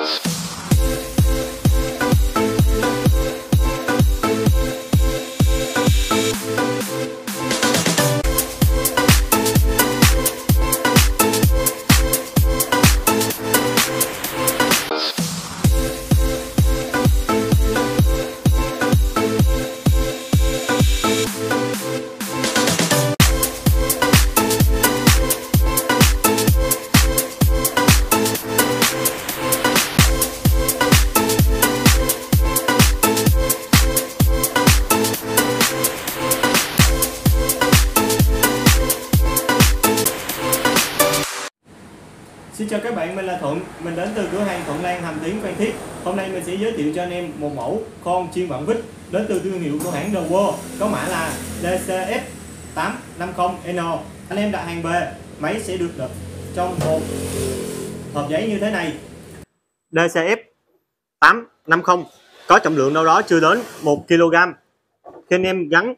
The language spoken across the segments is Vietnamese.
Mixes. Xin chào các bạn, mình là Thuận, mình đến từ cửa hàng Thuận Lan Hàm Tiến Phan Thiết. Hôm nay mình sẽ giới thiệu cho anh em một mẫu con chiên vặn vít đến từ thương hiệu của hãng The World, có mã là DCS 850N. Anh em đặt hàng về, máy sẽ được đựng trong một hộp giấy như thế này. DCF 850 có trọng lượng đâu đó chưa đến 1 kg. Khi anh em gắn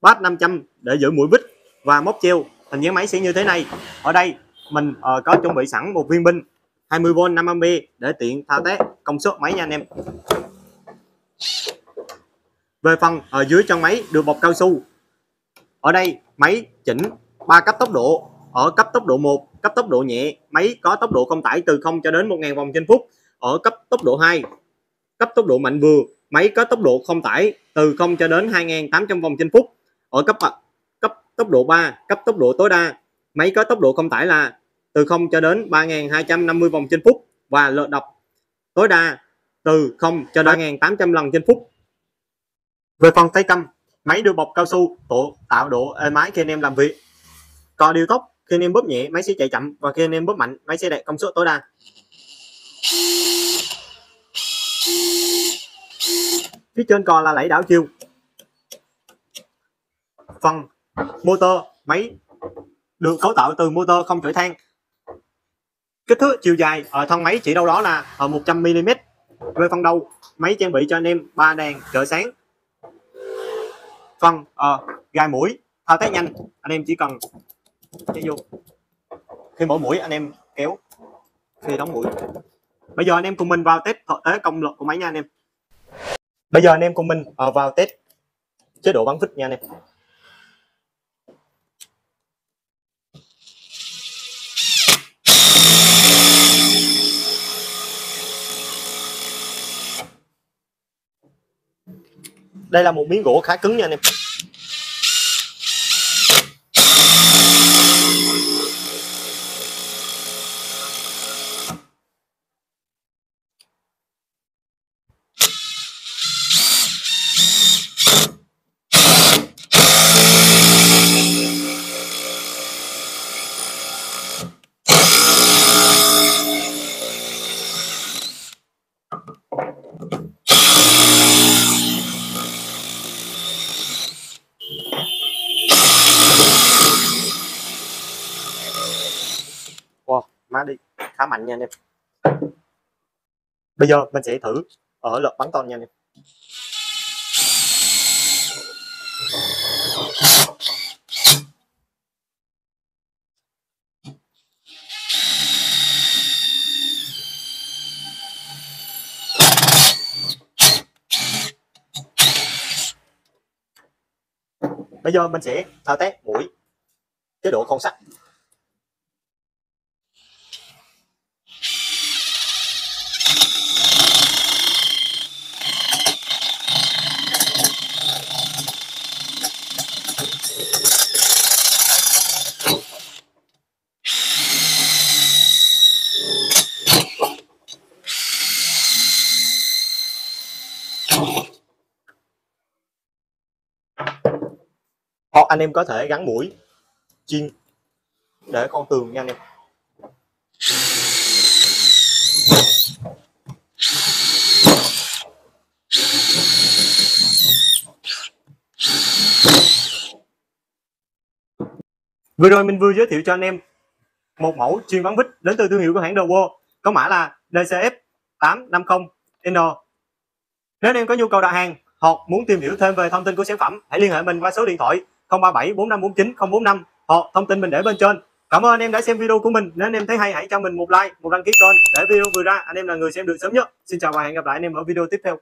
bát 500 để giữ mũi vít và móc treo, hình dáng máy sẽ như thế này. Ở đây mình uh, có chuẩn bị sẵn một viên pin 20V 5A để tiện thao tác công suất máy nha anh em. Về phần ở dưới chân máy được bọc cao su. Ở đây máy chỉnh 3 cấp tốc độ. Ở cấp tốc độ 1 cấp tốc độ nhẹ máy có tốc độ không tải từ 0 cho đến 1.000 vòng trên phút. Ở cấp tốc độ 2 cấp tốc độ mạnh vừa máy có tốc độ không tải từ 0 cho đến 2.800 vòng trên phút. Ở cấp ờ, cấp tốc độ 3 cấp tốc độ tối đa máy có tốc độ không tải là từ 0 cho đến 3.250 vòng trên phút và lợi đọc tối đa từ 0 cho đến 3.800 lần trên phút. Về phần tay cầm, máy được bọc cao su tổ tạo độ êm ái khi anh em làm việc. Cò điều tốc, khi anh em bóp nhẹ máy sẽ chạy chậm và khi anh em bóp mạnh máy sẽ đạt công suất tối đa. Phía trên cò là lẫy đảo chiều. Phần motor máy được cấu tạo từ motor không chổi than kích thước chiều dài ở thân máy chỉ đâu đó là ở 100 mm về phần đầu máy trang bị cho anh em ba đèn trợ sáng. Phần uh, gai mũi thao tác nhanh anh em chỉ cần chạy vô. Khi mở mũi anh em kéo khi đóng mũi. Bây giờ anh em cùng mình vào test thực tế công lực của máy nha anh em. Bây giờ anh em cùng mình ờ, vào test chế độ bắn phích nha anh em. Đây là một miếng gỗ khá cứng nha anh em. Wow má đi. Khá mạnh nha anh em. Bây giờ mình sẽ thử ở lượt bắn con nha anh em. Bây giờ mình sẽ thao tác mũi, chế độ con sắt. Hoặc anh em có thể gắn mũi. Chim để con tường nha anh em. Vừa rồi mình vừa giới thiệu cho anh em một mẫu chuyên bắn vít đến từ thương hiệu của hãng The World có mã là DCF 850N nếu anh em có nhu cầu đặt hàng hoặc muốn tìm hiểu thêm về thông tin của sản phẩm, hãy liên hệ mình qua số điện thoại 037 4549 045 hoặc thông tin mình để bên trên. Cảm ơn anh em đã xem video của mình. Nếu anh em thấy hay, hãy cho mình một like, một đăng ký kênh để video vừa ra. Anh em là người xem được sớm nhất. Xin chào và hẹn gặp lại anh em ở video tiếp theo.